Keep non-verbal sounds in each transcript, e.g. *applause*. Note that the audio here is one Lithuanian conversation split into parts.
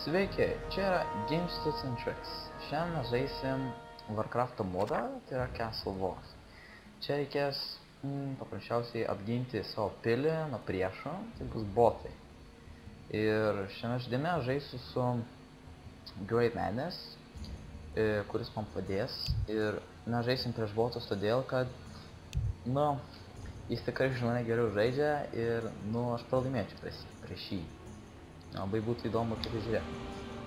Sveiki, čia yra Games Tips and Tricks. Šiandien mes žaisim Warcraft'o modą, tai yra Castle Wars. Čia reikės mm, paprasčiausiai apginti savo pilį nuo priešo, tai bus botai. Ir šiame žaidime žaisiu su Great Madness, e, kuris man padės. Ir mes žaisim prieš botus todėl, kad, nu, jis tikrai už mane geriau žaidžia ir, nu, aš pralaimėčiau prieš, prieš jį. Labai būtų įdomu kaip žiūrėti.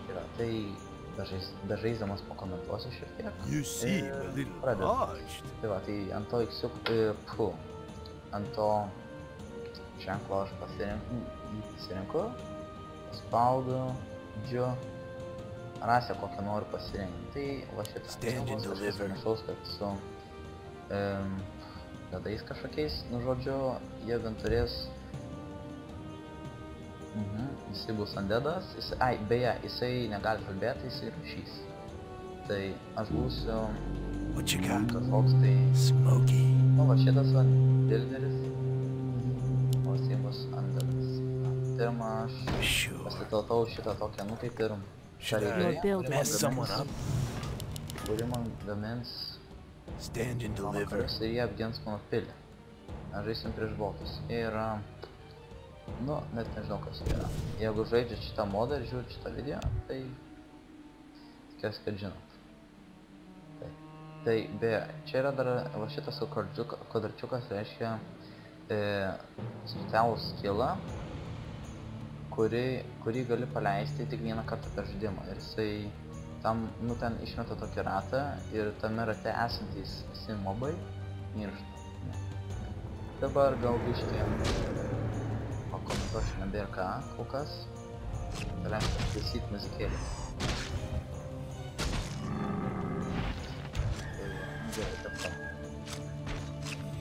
Tai, tai dažais, dažaisdamas pakomentuosiu šiek tiek. You seem a Ir little pradedu. parched. Tai va, tai ant to iksiuk, e, pfu, ant to ženklo aš pasirinku, pasirinku, spaudu, džiu, rasę kokią noriu pasirinkti. Tai va šitą. Stand and Kažkas deliver. Panašaus, kad su um, ledais kažkokiais, nu žodžiu, jie bent turės Mhm, jisai bus andedas, jisai, ai, beje, jisai negali kalbėti, jisai rašys. Tai aš būsiu What you got? kažkoks tai, Smoky. nu va šitas va, builderis, o jisai bus andedas. Pirmą aš Sure. pasitaltau šitą tokią, nu kaip ir I kuri man gamins- Stand and deliver. ir jie apgins mano pilį. Žaisim prieš botus. Ir, a, nu, net nežinau kas jie yra. Jeigu žaidžiat šitą modą ir žiūrit šitą video, tai tikiuosi, kad žinot. Tai, tai beje, čia yra dar va šitas kvadratčiukas reiškia e, specialų skillą, kurį, kurį gali paleisti tik vieną kartą per žaidimą. Ir jisai tam, nu, ten išmeta tokį ratą ir tame rate esantys visi mobai miršta. Dabar gal biškai pakomentuosiu nebėra ką, kol kas. Tai reiškia klausyt muzikėlį. Tai, nu, gerai, dabar.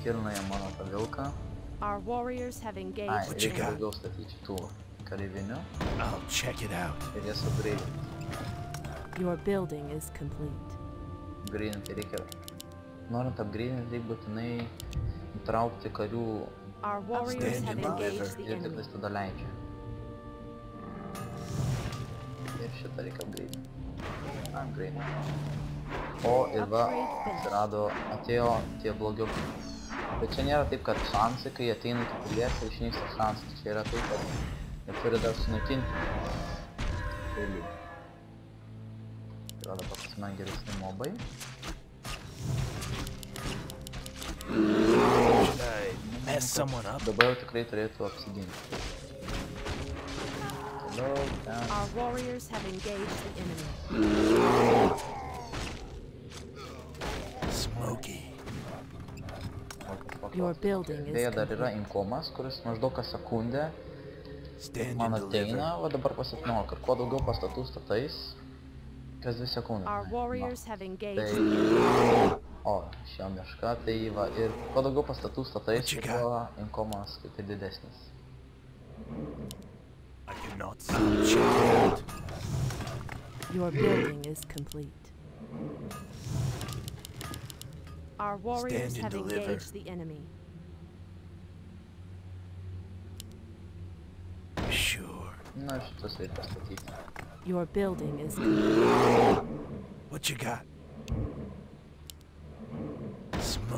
Kilnoja mano tą vilką. Our warriors have Ai, reikia daugiau statyti tų kareivinių I'll check it out. ir jas upgradinti. Your building is complete. Upgradinti reikia. Norint upgradinti, reikia būtinai nutraukti karių Our warriors have engaged the enemy. tais tada leidžia. Ir šitą reikia upgradinti. Upgradinti. O ir va, atsirado, atėjo tie blogiukai. Bet čia nėra taip, kad šansai, kai ateina iki pilies ir išnyksta šansai. Čia yra taip, kad jie turi dar sunaikinti. Pilį. Tai va dabar pas man geresni mobai. Someone up? Dabar jau tikrai turėtų apsiginti. Toliau ten. Our warriors have engaged the enemy. Smoky. Your building is Beje, dar yra inkomas, kuris maždaug kas sekundę man ateina, o dabar 17. Ir kuo daugiau pastatų statais, kas 2 sekundės. Our warriors have engaged the Tai... O, šio miška, tai va, ir kuo daugiau pastatų you tuo inkomas kaip ir didesnis. I cannot see. Your building is complete. Our warriors have deliver. engaged the enemy. Sure. Na, šitus reikia pastatyti. Your building is complete. What you got?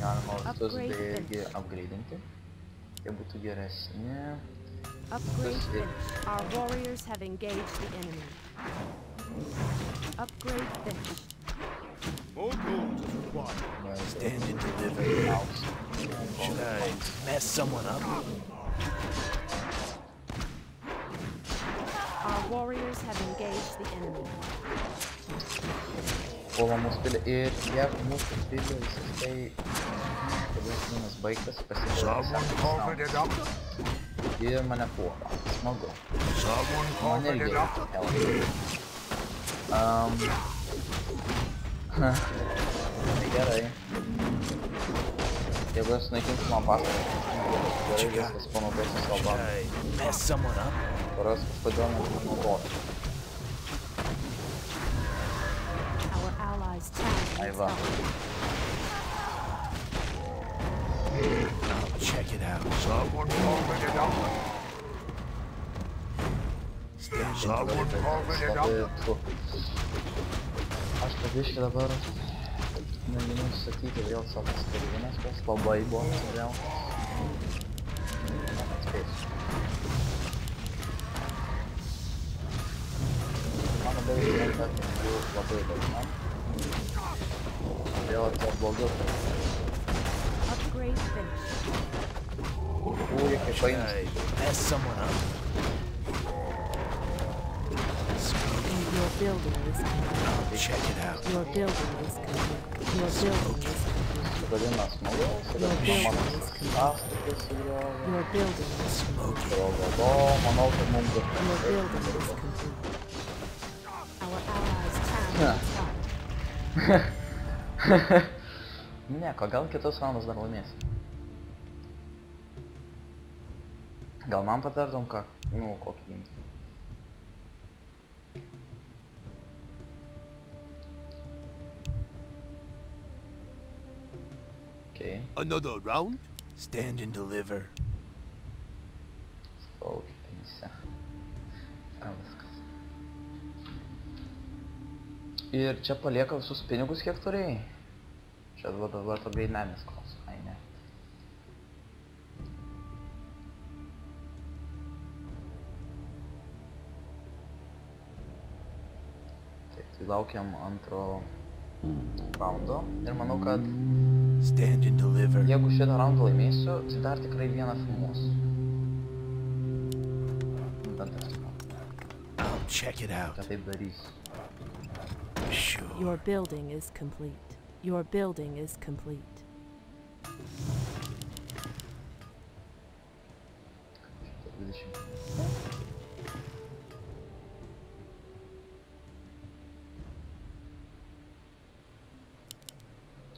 Yani ortası belge upgrade'in. Ya bu ticaresini. Upgrade. Our warriors have engaged the enemy. Upgrade them. More gold is required. Stand and deliver. Should I mess someone up? Our warriors have engaged the enemy. Puola mūsų pilį ir jeigu mūsų pilį visiškai filmas baigtas up. Ir mane puola. Smagu. Man the irgi. Um, tai *laughs* gerai. Jeigu aš sunaikinsiu man pastatą, gerai viskas panaudosiu savo Should bandą. I mess Aí vai. Check it out. Someone call me the doctor. Someone call me the doctor. Asta vezi la vară. Nu e nu să tii vreau să mă sperimenesc, să stau bai bun vreau. Mă dau un eu vou timp, o să văd. Ela tá bugando. Upgrade finished. Ui, que foi That's someone up. And your building is complete. Check it out. Your building is complete. Your building is complete. Your building is complete. Your building is complete. Your building is complete. Our allies' town. *laughs* Nieko, gal kitus raundus dar laimėsim. Gal man patartum ką? Nu, kokį imti. Okay, Another round? Stand and deliver. spaudžiu Ir čia palieka visus pinigus, kiek turėjai? Čia dabar to gaidmenis klausimas. Ai ne. Taip, tai laukiam antro raundo. Ir manau, kad jeigu šitą raundą laimėsiu, tai dar tikrai vieną filmuosiu. I'll check it out. kad taip darysiu. Sure. Your building is complete. Your building is complete. Šitą 20.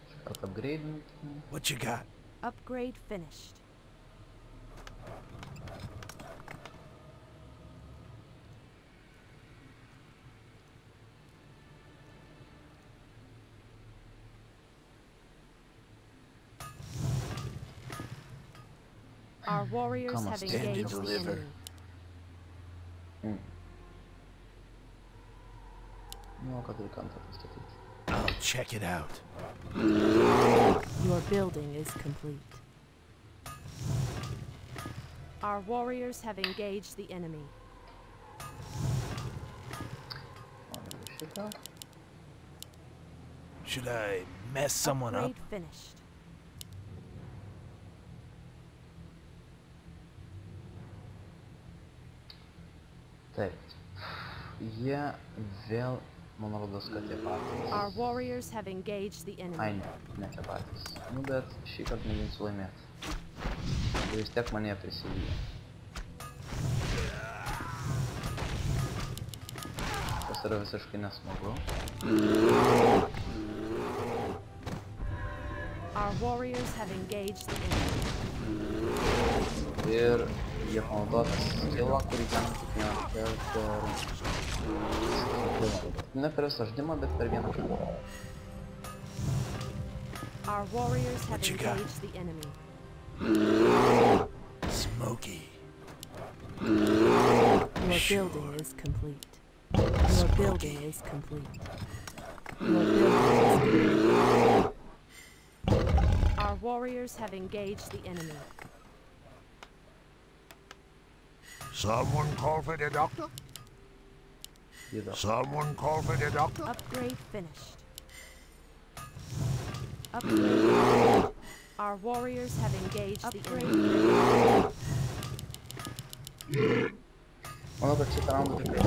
Šitą upgrade'inti. What you got? Upgrade finished. Our warriors Come have engaged the deliver. enemy. Mm. Nu, kad reikia antrą pastatyti. I'll check it out. Your building is complete. Our warriors have engaged the enemy. Should I mess someone up? Upgrade finished. Taip. Jie vėl, man rodos, kad tie patys. Our warriors have engaged the Ai, enemy. ne, ne tie patys. Nu, bet šį kartą mėginsiu laimėti. Ir vis tiek mane prisivyja. Tas yra visiškai nesmagu. Our warriors have engaged the enemy. Ir jie panaudos skillą, kurį galim kiekvieną kartą per... Ne per visą žaidimą, bet per vieną kartą. Our warriors have What you got? engaged the enemy. Smoky. Your Sure. building is complete. Your building is complete. Your building is complete. Our warriors have engaged the enemy. Someone call for the doctor? Jį Someone call for the doctor? Upgrade finished. Upgrade. Our warriors have engaged the enemy. Manau, kad šitą raundą tikrai.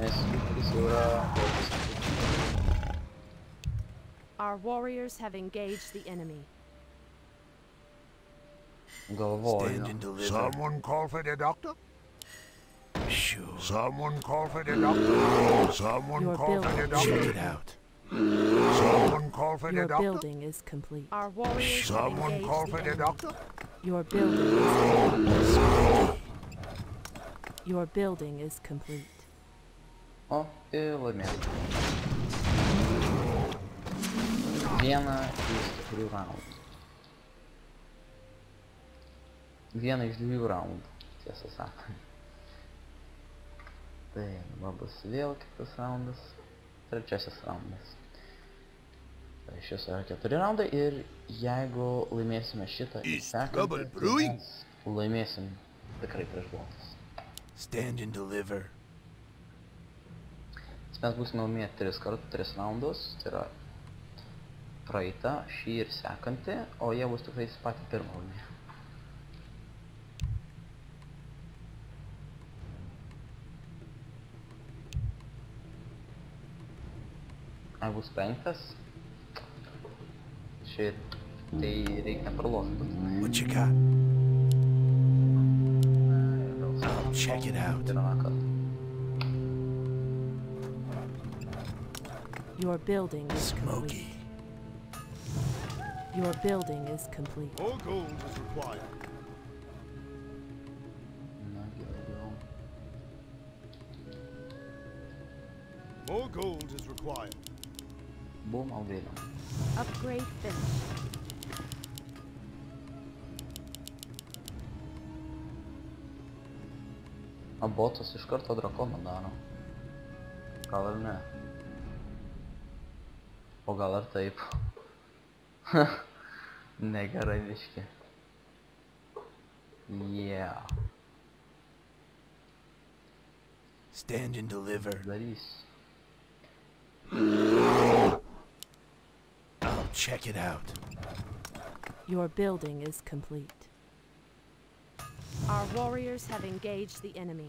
Nes jis jau yra... Our warriors have engaged the enemy. Galvoju. Stand. Someone call for the doctor? Sure. Someone call for the doctor? Someone Your call for the building. Check doctor? it out. Someone call for the doctor. Your building is complete. Our warriors Someone call for the enemy. doctor? Your building is complete. Your building is complete. O, ir laimėjau. Vieną iš Vieną iš dviejų raundų, tiesą sakant. Tai dabar bus vėl kitas raundas. Trečiasis raundas. Tai šis yra keturi raundai ir jeigu laimėsime šitą sekantį, tai laimėsim tikrai prieš botus. Stand and deliver. Mes būsime laimėję tris kartus, tris raundus, tai yra praeitą, šį ir sekantį, o jie bus tikrai patį pirmą laimėję. I was bankers. Shit, they they never lost. What you got? Uh, Check it out. Your building is smoky. Complete. Your building is complete. All gold is required. More gold is required. Bum, alvėliau. Upgrade finished. O botas iš karto drakoną daro. Gal ir ne. O gal ir taip. *laughs* Negerai viški. Yeah. Stand and deliver. Darys. check it out. Your building is complete. Our warriors have engaged the enemy.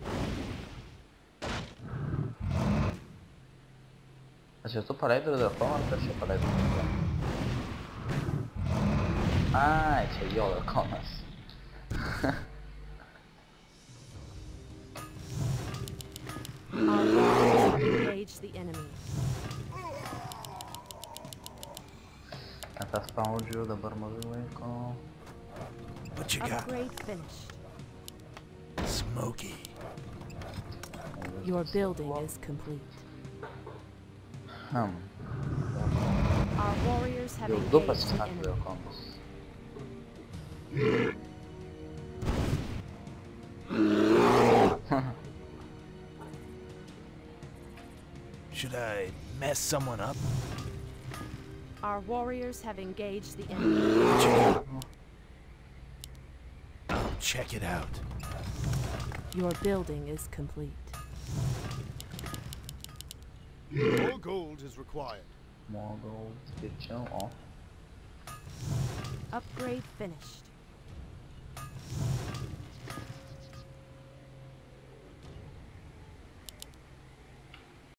Acestul paraidul de acolo ar și paraidul de acolo. Ai, ce iolă, conas. *laughs* Net spaudžiu, dabar mažai laiko. What you got? Upgrade finished. Smoky. Your building is complete. Hmm. Our warriors have Jau du engaged the pasistatė enemy. drakonus. Should I mess someone up? Our warriors have engaged the enemy. What you got? I'll check it out. Your building is complete. More gold is required. Mogau skirčiau, o. Upgrade finished.